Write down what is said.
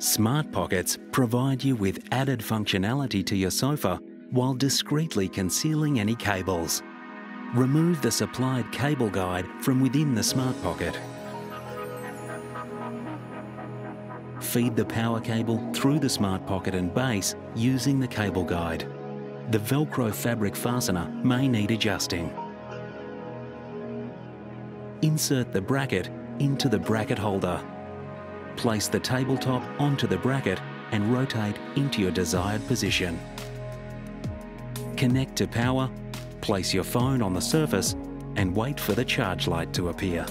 Smart Pockets provide you with added functionality to your sofa while discreetly concealing any cables. Remove the supplied cable guide from within the Smart Pocket. Feed the power cable through the Smart Pocket and base using the cable guide. The Velcro fabric fastener may need adjusting. Insert the bracket into the bracket holder. Place the tabletop onto the bracket and rotate into your desired position. Connect to power, place your phone on the surface and wait for the charge light to appear.